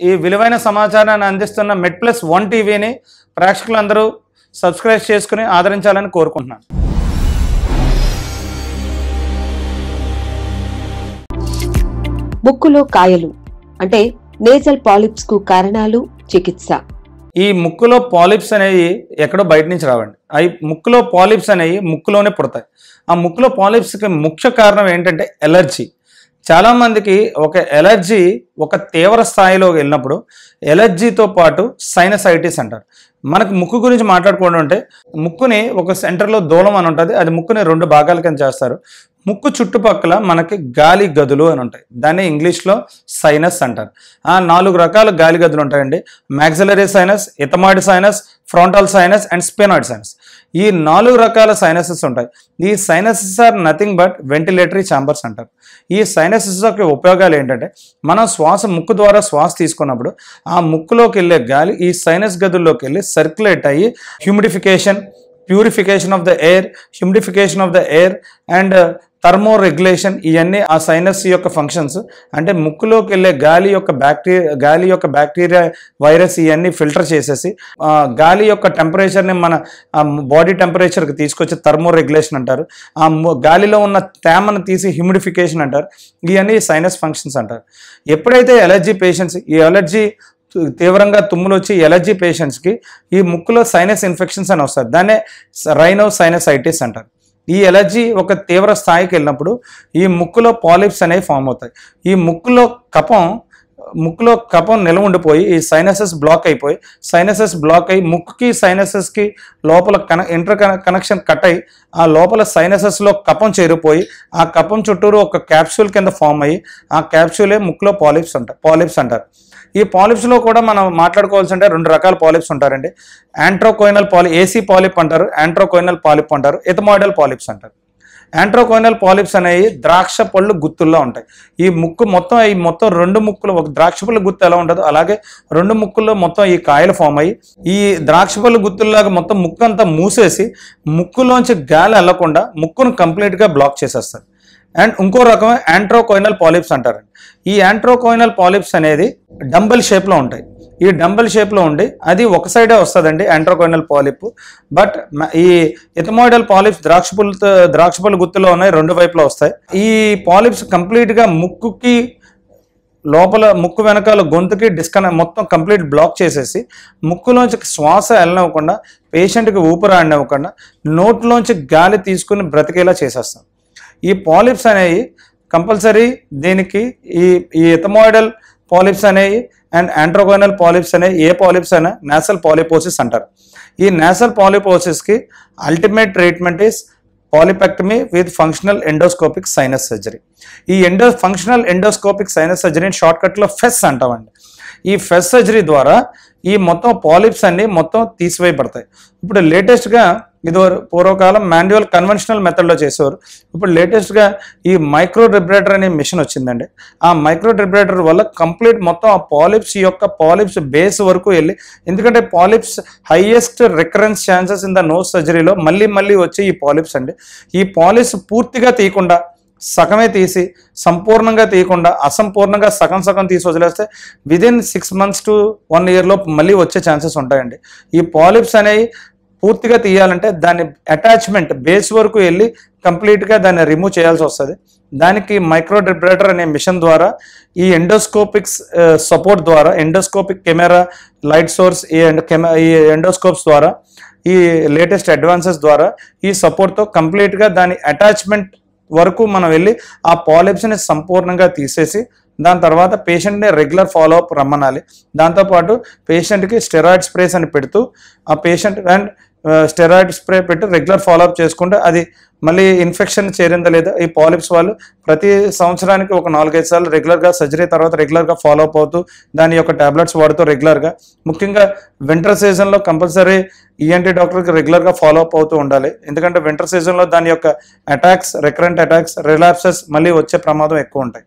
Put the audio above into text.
ఈ విలువైన సమాచారాన్ని అందిస్తున్న మెడ్ ప్లస్ వన్ టీవీని ప్రేక్షకులందరూ సబ్స్క్రైబ్ చేసుకుని ఆదరించాలని కోరుకుంటున్నాను. ముక్కులో కాయలు అంటే నేజల్ పాలిప్స్కు కారణాలు చికిత్స. ఈ ముక్కులో పాలిప్స్ అనేవి ఎక్కడో బయట నుంచి రావండి. అవి ముక్కులో పాలిప్స్ అనేవి ముక్కులోనే పుడతాయి. ఆ ముక్కులో పాలిప్స్కి ముఖ్య కారణం ఏంటంటే ఎలర్జీ చాలామందికి ఒక ఎలర్జీ ఒక తీవ్ర స్థాయిలో వెళ్ళినప్పుడు ఎలర్జీతో పాటు సైనసైటిస్ అంటారు. మనకు ముక్కు గురించి మాట్లాడుకోవడం అంటే ముక్కుని ఒక సెంటర్లో దూలం అని ఉంటుంది. అది ముక్కుని రెండు భాగాల కింద చేస్తారు. ముక్కు చుట్టుపక్కల మనకి గాలి గదులు అని ఉంటాయి. దాన్ని ఇంగ్లీష్లో సైనస్ అంటారు. ఆ నాలుగు రకాల గాలి గదులు ఉంటాయండి. Maxillary sinus ethmoid sinus frontal sinus and sphenoid sinus ఈ నాలుగు రకాల సైనసెస్ ఉంటాయి. ఈ sinuses are nothing but ventilatory chambers అంటారు. ఈ సైనసెస్ యొక్క ఉపయోగాలు ఏంటంటే మనం శ్వాస ముక్కు ద్వారా శ్వాస తీసుకున్నప్పుడు ఆ ముక్కులోకి వెళ్ళే గాలి ఈ సైనస్ గదుల్లోకి వెళ్ళి సర్క్యులేట్ అయ్యి humidification purification of the air humidification of the air and thermoregulation ఇవన్నీ ఆ సైనస్ యొక్క ఫంక్షన్స్. అంటే ముక్కులోకి వెళ్ళే గాలి యొక్క బ్యాక్టీరియా గాలి యొక్క బ్యాక్టీరియా వైరస్ ఇవన్నీ ఫిల్టర్ చేసేసి గాలి యొక్క టెంపరేచర్ని మన బాడీ టెంపరేచర్కి తీసుకొచ్చి థర్మో రెగ్యులేషన్ అంటారు. ఆ గాలిలో ఉన్న తేమను తీసి హ్యూమిడిఫికేషన్ అంటారు. ఇవన్నీ సైనస్ ఫంక్షన్స్ అంటారు. ఎప్పుడైతే ఎలర్జీ పేషెంట్స్ ఈ ఎలర్జీ తీవ్రంగా తుమ్ములు వచ్చి ఎలర్జీ పేషెంట్స్కి ఈ ముక్కులో సైనస్ ఇన్ఫెక్షన్స్ అని వస్తారు దాన్నే రైనో సైనసైటిస్ అంటారు. ఈ ఎలర్జీ ఒక తీవ్ర స్థాయికి వెళ్ళినప్పుడు ఈ ముక్కులో పాలిప్స్ అనేవి ఫామ్ అవుతాయి. ఈ ముక్కులో కపం ముక్కులో కపం నిల ఉండిపోయి ఈ సైనసెస్ బ్లాక్ అయిపోయి సైనసెస్ బ్లాక్ అయ్యి ముక్కుకి సైనసెస్కి లోపల కన ఇంటర్ కనెక్షన్ కట్ అయ్యి ఆ లోపల సైనసెస్లో కపం చేరిపోయి ఆ కపం చుట్టూరు ఒక క్యాప్సూల్ కింద ఫామ్ అయ్యి ఆ క్యాప్సూలే ముక్కులో పాలిప్స్ అంటారు పాలిప్స్ అంటారు. ఈ పాలిప్స్లో కూడా మనం మాట్లాడుకోవాల్సి అంటే రెండు రకాల పాలిప్స్ ఉంటారండి. యాంట్రోకోయినల్ పాలి ఏసీ పాలిప్ అంటారు యాంట్రోకోయినల్ పాలిప్ అంటారు ఎథమాయిడల్ పాలిప్స్ అంటారు. యాంట్రోకోయినల్ పాలిప్స్ అనేవి ద్రాక్ష పళ్ళు గుత్తుల్లో ఉంటాయి. ఈ ముక్కు మొత్తం ఈ మొత్తం రెండు ముక్కులు ఒక ద్రాక్ష పళ్ళు గుత్తు ఎలా ఉంటుందో అలాగే రెండు ముక్కుల్లో మొత్తం ఈ కాయలు ఫామ్ అయ్యి ఈ ద్రాక్ష పళ్ళు గుత్తుల్లాగా మొత్తం ముక్కు అంతా మూసేసి ముక్కులోంచి గాలి వెళ్ళకుండా ముక్కును కంప్లీట్గా బ్లాక్ చేసేస్తారు. అండ్ ఇంకో రకం యాంట్రోకోయినల్ పాలిప్స్ అంటారు ఈ యాంట్రోకోయినల్ పాలిప్స్ అనేది డంబెల్ షేప్లో ఉంటాయి. ఈ డంబెల్ షేప్లో ఉండి అది ఒక సైడే వస్తుందండి ఎంట్రోకోయినల్ పాలిప్. బట్ ఈ ఎథమోయిడల్ పాలిప్స్ ద్రాక్ష పుల్లతో ద్రాక్ష పళ్ళు గుత్తులో ఉన్నాయి రెండు వైపులో వస్తాయి. ఈ పాలిప్స్ కంప్లీట్గా ముక్కుకి లోపల ముక్కు వెనకాల గొంతుకి డిస్కన మొత్తం కంప్లీట్ బ్లాక్ చేసేసి ముక్కులోంచి శ్వాస వెళ్ళనివ్వకుండా పేషెంట్కి ఊపిరి ఆడినివ్వకుండా నోట్లోంచి గాలి తీసుకుని బ్రతికేలా చేసేస్తాం. ఈ పాలిప్స్ అనేవి కంపల్సరీ దీనికి ఈ ఈ ఎథమోయిడల్ పాలిప్స్ అనేవి అండ్ ఆంట్రోగోనల్ పాలిప్స్ అనేవి ఏ పాలిప్స్ అయినా నేసల్ పాలిపోసిస్ అంటారు. ఈ nasal పాలిపోసిస్కి ultimate treatment is polypectomy with functional endoscopic sinus surgery ఈ ఎండో ఫంక్షనల్ ఎండోస్కోపిక్ సైనస్ సర్జరీని షార్ట్కట్లో ఫెస్ అంటామండి. ఈ ఫెస్ సర్జరీ ద్వారా ఈ మొత్తం పాలిప్స్ అన్ని మొత్తం తీసివేయబడతాయి. ఇప్పుడు లేటెస్ట్గా ఇది పూర్వకాలం మాన్యువల్ కన్వెన్షనల్ మెథడ్లో చేసేవారు. ఇప్పుడు లేటెస్ట్గా ఈ మైక్రో డిబ్రేటర్ అనే మిషన్ వచ్చిందండి. ఆ మైక్రో డిబ్రేటర్ వల్ల కంప్లీట్ మొత్తం ఆ పాలిప్స్ యొక్క పాలిప్స్ బేస్ వరకు వెళ్ళి ఎందుకంటే polyps highest recurrence chances in the nose సర్జరీలో మళ్ళీ మళ్ళీ వచ్చే ఈ పాలిప్స్ అండి. ఈ పాలిప్స్ పూర్తిగా తీయకుండా సగమే తీసి సంపూర్ణంగా తీయకుండా అసంపూర్ణంగా సగం సగం తీసి వదిలేస్తే within six months to one ఇయర్లో మళ్ళీ వచ్చే ఛాన్సెస్ ఉంటాయండి. ఈ పాలిప్స్ అనేవి పూర్తిగా తీయాలంటే దాని అటాచ్మెంట్ బేస్ వరకు వెళ్ళి కంప్లీట్గా దాన్ని రిమూవ్ చేయాల్సి వస్తుంది. దానికి మైక్రో డిబ్రేటర్ అనే మిషన్ ద్వారా ఈ ఎండోస్కోపిక్స్ సపోర్ట్ uh, ద్వారా ఎండోస్కోపిక్ కెమెరా లైట్ సోర్స్ ఈ కెమె ఈ ఎండోస్కోప్స్ ద్వారా ఈ లేటెస్ట్ అడ్వాన్సెస్ ద్వారా ఈ సపోర్ట్తో కంప్లీట్గా దాని అటాచ్మెంట్ వరకు మనం వెళ్ళి ఆ పాలిప్స్ని సంపూర్ణంగా తీసేసి దాని తర్వాత పేషెంట్ని రెగ్యులర్ ఫాలో అప్ రమ్మనాలి. దాంతోపాటు పేషెంట్కి స్టెరాయిడ్ స్ప్రేస్ అని పెడుతూ ఆ పేషెంట్ అండ్ స్టెరాయిడ్ స్ప్రే పెట్టి రెగ్యులర్ ఫాలోఅప్ చేసుకుంటే అది మళ్ళీ ఇన్ఫెక్షన్ చేరిందా లేదా? ఈ పాలిప్స్ వాళ్ళు ప్రతి సంవత్సరానికి ఒక నాలుగైదు సార్లు రెగ్యులర్గా సర్జరీ తర్వాత రెగ్యులర్గా ఫాలో అప్ అవుతూ దాని యొక్క టాబ్లెట్స్ వాడుతూ రెగ్యులర్గా ముఖ్యంగా వింటర్ సీజన్లో కంపల్సరీ ఈఎన్టీ డాక్టర్కి రెగ్యులర్గా ఫాలో అప్ అవుతూ ఉండాలి. ఎందుకంటే వింటర్ సీజన్లో దాని యొక్క అటాక్స్ రికరెంట్ అటాక్స్ రిలాప్సెస్ మళ్ళీ వచ్చే ప్రమాదం ఎక్కువ ఉంటాయి.